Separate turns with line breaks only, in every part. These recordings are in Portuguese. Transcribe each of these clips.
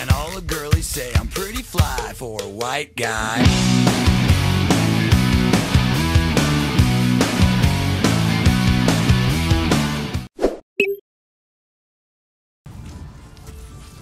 And all the girlies say I'm pretty fly for a white guy.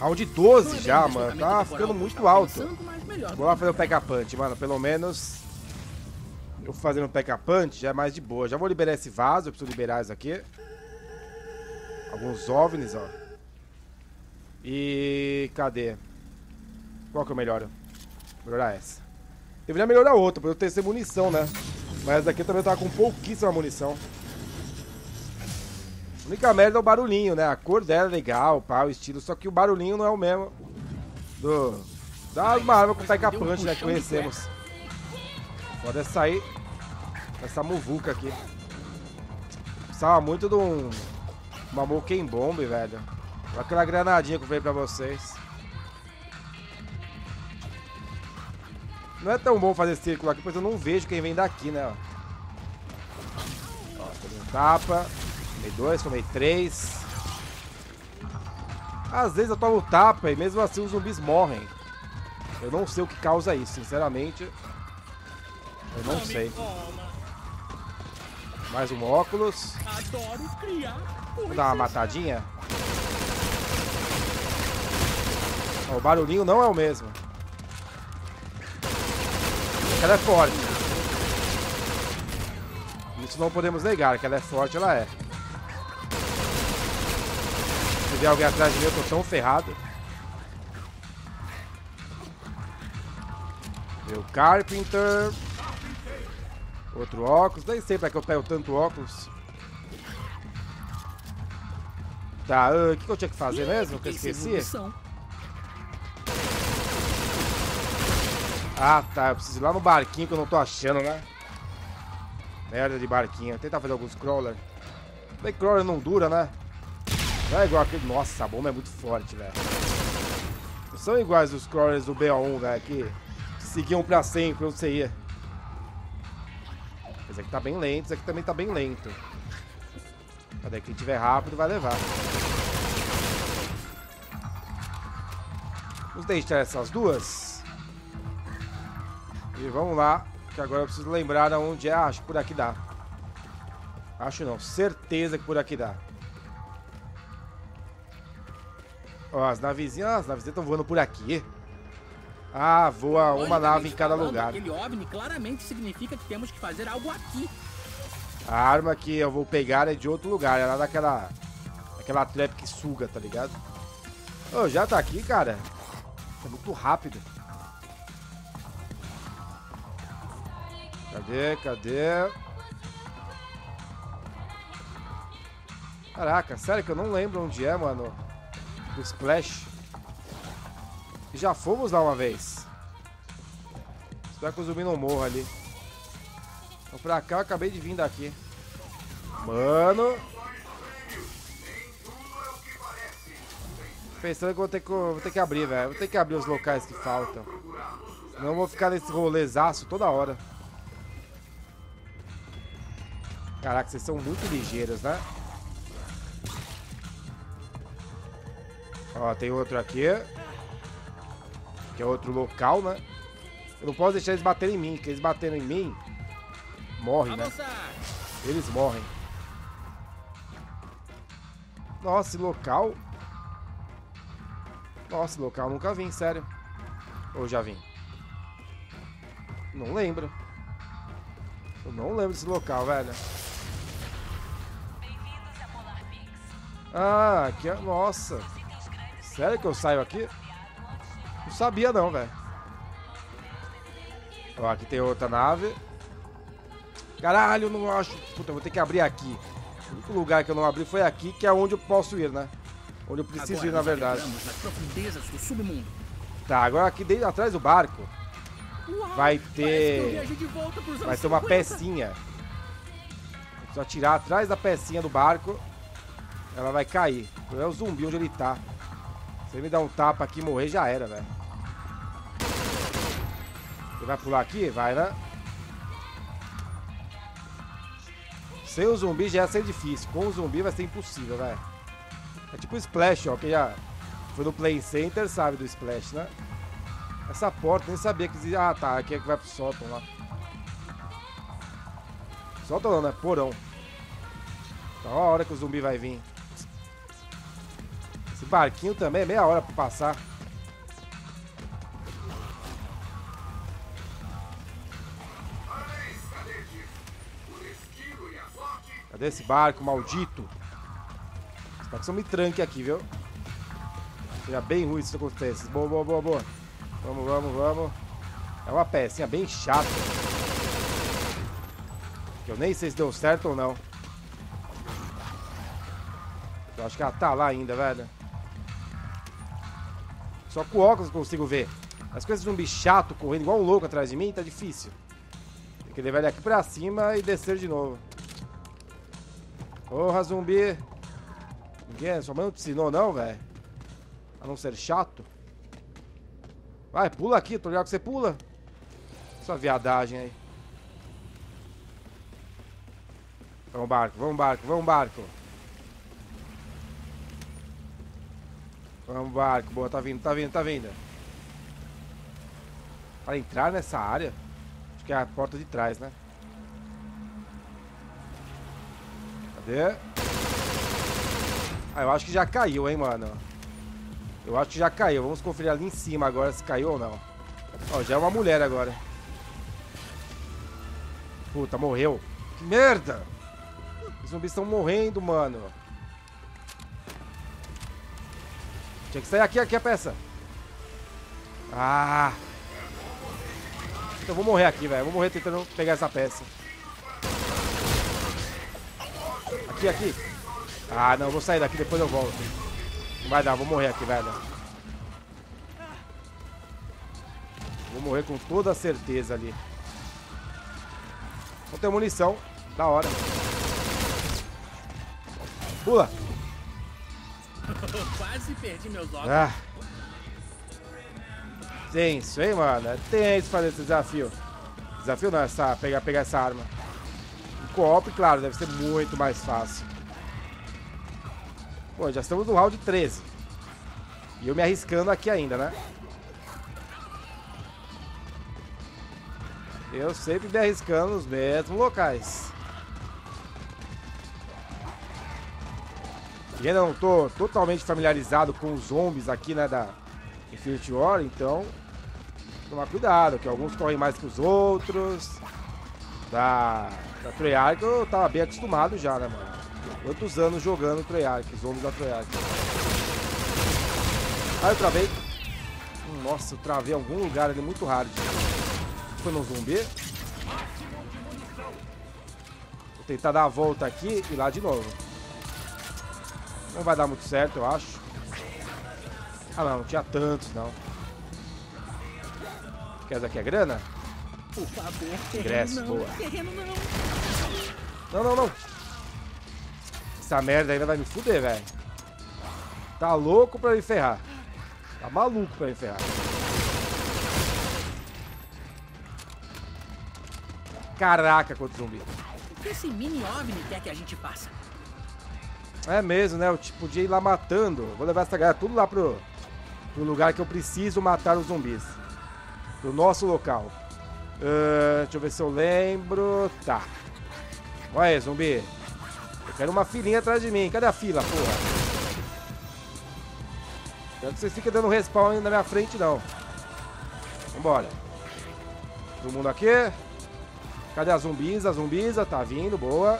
Round 12 já, mano. Tá ficando muito alto. Vou lá fazer o Pekka Punch, mano. Pelo menos eu fazendo o Pekka Punch já é mais de boa. Já vou liberar esse vaso, eu preciso liberar isso aqui. Alguns OVNIs, ó. E... cadê? Qual que é o melhor? Melhorar essa. Deveria melhorar outra, pra eu ter essa munição, né? Mas essa daqui também tava com pouquíssima munição. A única merda é o barulhinho, né? A cor dela é legal, pá, o estilo, só que o barulhinho não é o mesmo do da uma arma com Taika Punch, né, que conhecemos. Pode sair essa muvuca aqui. Precisava muito de um uma Moken Bomb, velho. Aquela granadinha que eu falei pra vocês. Não é tão bom fazer círculo aqui, pois eu não vejo quem vem daqui, né? Ó tomei um tapa. Tomei dois, tomei três. Às vezes eu tomo tapa e mesmo assim os zumbis morrem. Eu não sei o que causa isso, sinceramente. Eu não sei. Mais um óculos. Vou dar uma matadinha. Ó, o barulhinho não é o mesmo. Ela é forte. Isso não podemos negar, que ela é forte, ela é. Se vier alguém atrás de mim, eu tô tão ferrado. Meu Carpenter. Outro óculos. Nem sei pra que eu pego tanto óculos. Tá, o uh, que, que eu tinha que fazer mesmo? Que eu esqueci? Ah, tá. Eu preciso ir lá no barquinho que eu não tô achando, né? Merda de barquinho. Tentar fazer alguns crawler. Bem, crawler não dura, né? Não é igual aquele... Nossa, a bomba é muito forte, velho. Não são iguais os crawlers do BO1, velho, que seguiam pra sempre onde você ia. Esse aqui tá bem lento, esse aqui também tá bem lento. Cadê? Quem tiver rápido vai levar. Vamos deixar essas duas. E vamos lá, que agora eu preciso lembrar onde é. Ah, acho que por aqui dá. Acho não, certeza que por aqui dá. Ó, as navezinhas, as navezinhas estão voando por aqui. Ah, voa uma nave em cada lugar.
Aquele OVNI claramente significa que temos que fazer algo aqui.
A arma que eu vou pegar é de outro lugar, é lá daquela... Aquela trap que suga, tá ligado? Ô, oh, já tá aqui, cara? É muito rápido. Cadê? Cadê? Caraca, sério que eu não lembro onde é, mano. Do Splash. Já fomos lá uma vez. Espero que o zumbi não morra ali. Então pra cá eu acabei de vir daqui. Mano. Pensando que vou ter que, vou ter que abrir, velho. Vou ter que abrir os locais que faltam. Senão eu vou ficar nesse rolezaço toda hora. Caraca, vocês são muito ligeiros, né? Ó, tem outro aqui. Que é outro local, né? Eu não posso deixar eles baterem em mim, porque eles baterem em mim, morrem, né? Eles morrem. Nossa, local... Nossa, local nunca vim, sério. Ou já vim? Não lembro. Eu não lembro desse local, velho. Ah, aqui é... Nossa. Sério que eu saio aqui? Não sabia não, velho. Ó, aqui tem outra nave. Caralho, não acho... Puta, vou ter que abrir aqui. O único lugar que eu não abri foi aqui, que é onde eu posso ir, né? Onde eu preciso agora ir, na verdade.
Nas profundezas do submundo.
Tá, agora aqui dentro, atrás do barco Uau, vai ter... Vai ter uma 50. pecinha. Só tirar atrás da pecinha do barco. Ela vai cair. É o zumbi onde ele tá. Se ele me dar um tapa aqui e morrer, já era, velho. Ele vai pular aqui? Vai, né? Sem o zumbi já ia ser difícil. Com o zumbi vai ser impossível, velho. É tipo o Splash, ó, que já Foi no Play Center, sabe, do Splash, né? Essa porta, nem sabia que. Ah, tá. Aqui é que vai pro sótão lá. Sótão não, né? Porão. Tá a hora que o zumbi vai vir. Esse barquinho também é meia hora pra passar. Cadê esse barco maldito? Os barcos são me tranque aqui, viu? Seja bem ruim isso acontece. Boa, boa, boa, boa. Vamos, vamos, vamos. É uma pecinha bem chata. Que eu nem sei se deu certo ou não. Eu acho que ela tá lá ainda, velho. Só com óculos consigo ver. As coisas de um chato correndo igual um louco atrás de mim tá difícil. Tem que levar ele aqui pra cima e descer de novo. Porra, zumbi. Ninguém, sua mãe não te ensinou não, velho? A não ser chato. Vai, pula aqui, tô ligado que você pula. Sua viadagem aí. Vamos barco, vamos barco, vamos barco. Vamos barco, boa, tá vindo, tá vindo, tá vindo. Para entrar nessa área, acho que é a porta de trás, né? Cadê? Ah, eu acho que já caiu, hein, mano. Eu acho que já caiu. Vamos conferir ali em cima agora se caiu ou não. Ó, já é uma mulher agora. Puta, morreu. Que merda! Os zumbis estão morrendo, mano. Tinha que sair aqui, aqui a peça. Ah! Eu vou morrer aqui, velho. Vou morrer tentando pegar essa peça. Aqui, aqui. Ah, não. Vou sair daqui, depois eu volto. Não vai dar, vou morrer aqui, velho. Vou morrer com toda certeza ali. Não tem munição. Da hora. Pula.
Quase perdi meus óculos.
Ah. Tenso, hein, mano? É tenso fazer esse desafio. Desafio não, essa, pegar, pegar essa arma. Em co-op, claro, deve ser muito mais fácil. Pô, já estamos no round 13. E eu me arriscando aqui ainda, né? Eu sempre me arriscando nos mesmos locais. Ainda não tô totalmente familiarizado com os zombies aqui, né, da Infinity War, então tomar cuidado, que alguns correm mais que os outros. Da, da Treyarch eu tava bem acostumado já, né, mano? Quantos anos jogando Treyarch, homens da Treyarch. Ah, eu travei. Hum, Nossa, eu travei algum lugar ali muito hard. Foi no zumbi. Vou tentar dar a volta aqui e lá de novo. Não vai dar muito certo, eu acho. Ah, não, não tinha tantos, não. Quer essa aqui é grana?
Por favor,
Ingresso,
não.
boa.
Não.
Não, não, não. Essa merda ainda vai me fuder, velho. Tá louco pra me ferrar. Tá maluco pra me ferrar. Caraca, quanto zumbi.
O que esse mini OVNI quer que a gente faça?
É mesmo, né? Eu tipo, podia ir lá matando. Vou levar essa galera tudo lá pro, pro lugar que eu preciso matar os zumbis. Pro nosso local. Ahn, deixa eu ver se eu lembro. Tá. Olha aí, zumbi. Eu quero uma filinha atrás de mim. Cadê a fila, porra? Quero que vocês fiquem dando respawn na minha frente, não. Vambora. Todo mundo aqui. Cadê a zumbis? A zumbisa tá vindo, boa.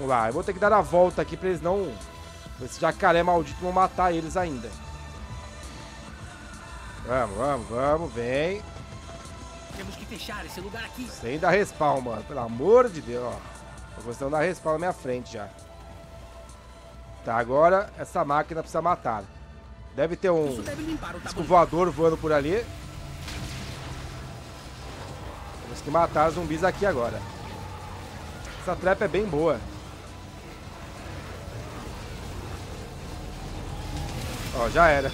Vamos lá, eu vou ter que dar a volta aqui pra eles não... Esse jacaré maldito não matar eles ainda. Vamos, vamos, vamos, vem.
Temos que fechar esse lugar aqui.
Sem dar respawn, mano. Pelo amor de Deus, ó. Tô gostando dar respawn na minha frente já. Tá, agora essa máquina precisa matar. Deve ter um
Isso deve limpar o
disco
tabuleiro.
voador voando por ali. Temos que matar zumbis aqui agora. Essa trap é bem boa. Ó, já era.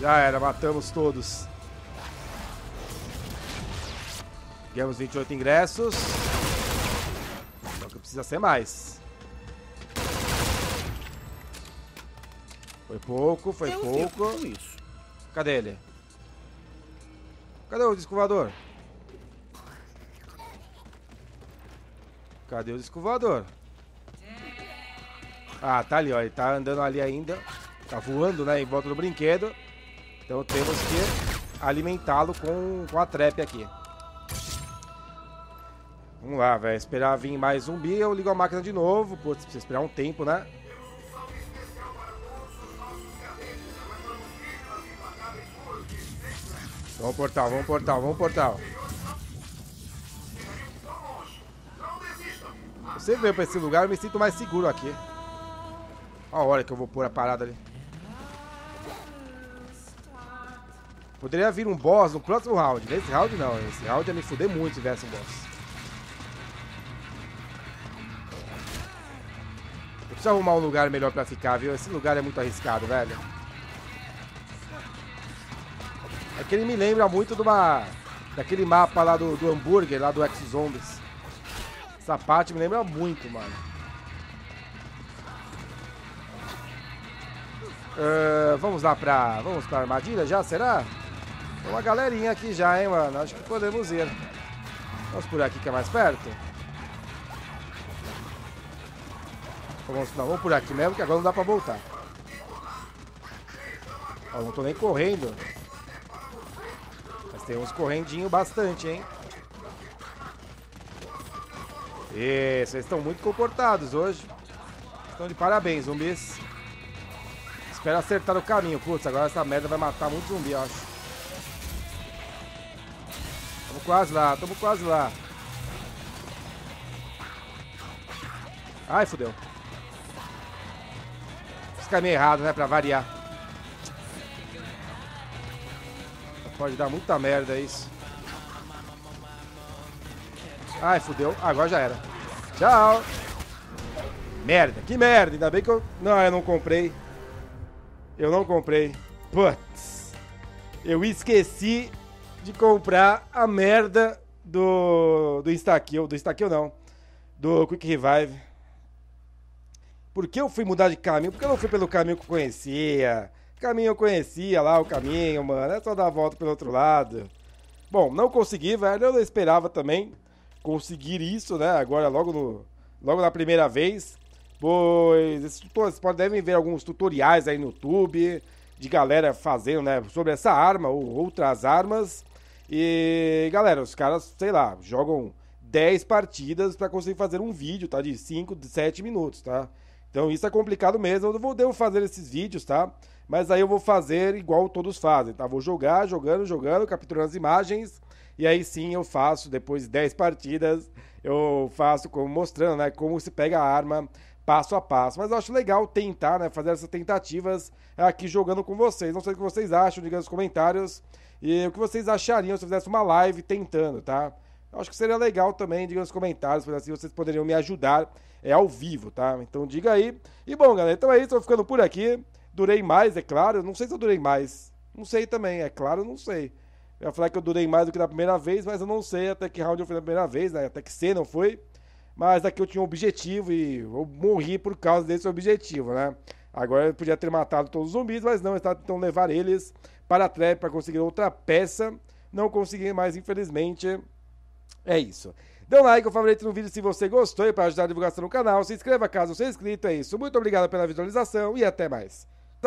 Já era, matamos todos. Ganhamos 28 ingressos. Só que precisa ser mais. Foi pouco, foi
Eu
pouco. Cadê ele? Cadê o escovador? Cadê o escovador? Ah, tá ali, ó. Ele tá andando ali ainda. Tá voando, né? Em volta do brinquedo. Então temos que alimentá-lo com, com a trap aqui. Vamos lá, velho. Esperar vir mais zumbi. Eu ligo a máquina de novo. Putz, precisa esperar um tempo, né? Vamos portal, vamos portal, vamos portal. Você veio pra esse lugar, eu me sinto mais seguro aqui. A hora que eu vou pôr a parada ali. Poderia vir um boss no próximo round. Nesse round não, esse round ia me fuder muito se tivesse um boss. Eu preciso arrumar um lugar melhor pra ficar, viu? Esse lugar é muito arriscado, velho. É que ele me lembra muito de uma, daquele mapa lá do, do hambúrguer, lá do X-Zombies. Essa parte me lembra muito, mano. Ah, vamos lá pra. Vamos pra armadilha já, será? Tem uma galerinha aqui já, hein, mano. Acho que podemos ir. Vamos por aqui que é mais perto. Vamos, não, vamos por aqui mesmo, que agora não dá pra voltar. Ó, não tô nem correndo. Mas tem uns correndinho bastante, hein? E vocês estão muito comportados hoje. Estão de parabéns, zumbis. Espero acertar o caminho. Putz, agora essa merda vai matar muito zumbi, eu acho. Tamo quase lá, tamo quase lá. Ai, fodeu. Fiz caminho errado, né? Pra variar. Pode dar muita merda isso. Ai, fudeu. Agora já era. Tchau. Merda, que merda. Ainda bem que eu... Não, eu não comprei. Eu não comprei. Putz. Eu esqueci de comprar a merda do... Do Instakill. Do Instakill não. Do Quick Revive. Por que eu fui mudar de caminho? Porque eu não fui pelo caminho que eu conhecia. Caminho eu conhecia lá, o caminho, mano. É só dar a volta pelo outro lado. Bom, não consegui, velho. Eu não esperava também conseguir isso, né? Agora, logo, no, logo na primeira vez. Pois esses tutores, vocês devem ver alguns tutoriais aí no YouTube de galera fazendo, né? Sobre essa arma ou outras armas. E, galera, os caras, sei lá, jogam 10 partidas para conseguir fazer um vídeo, tá? De 5, de 7 minutos, tá? Então isso é complicado mesmo. Eu vou, devo fazer esses vídeos, tá? Mas aí eu vou fazer igual todos fazem, tá? Vou jogar, jogando, jogando, capturando as imagens. E aí sim eu faço, depois de 10 partidas, eu faço como mostrando, né? Como se pega a arma passo a passo. Mas eu acho legal tentar, né? Fazer essas tentativas aqui jogando com vocês. Não sei o que vocês acham, diga nos comentários. E o que vocês achariam se eu fizesse uma live tentando, tá? Eu acho que seria legal também, diga nos comentários, porque assim vocês poderiam me ajudar é ao vivo, tá? Então diga aí. E bom, galera, então é isso, vou ficando por aqui. Durei mais, é claro. Não sei se eu durei mais. Não sei também, é claro, não sei. Eu ia falar que eu durei mais do que na primeira vez, mas eu não sei até que round eu fui na primeira vez, né? Até que C não foi. Mas aqui eu tinha um objetivo e eu morri por causa desse objetivo, né? Agora eu podia ter matado todos os zumbis, mas não, estava tentando levar eles para a trap para conseguir outra peça. Não consegui mais, infelizmente. É isso. Dê um like, um favorito no vídeo se você gostou e para ajudar a divulgação no canal. Se inscreva caso seja inscrito. É isso. Muito obrigado pela visualização e até mais.